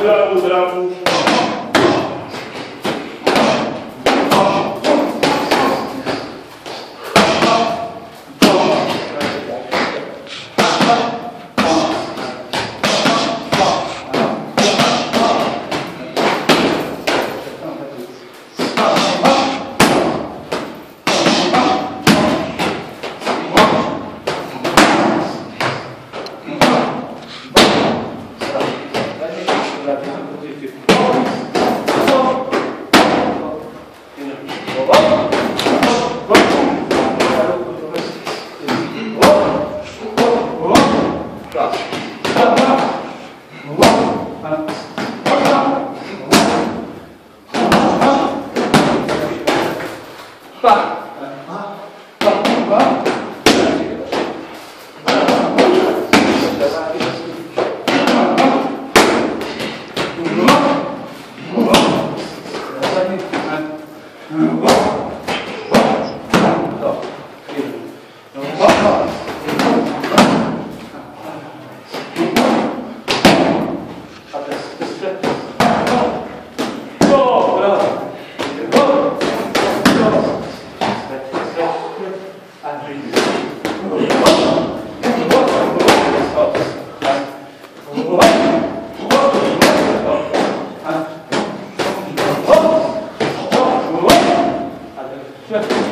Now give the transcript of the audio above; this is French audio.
Zdravu, zdravu. Bravo, Sure.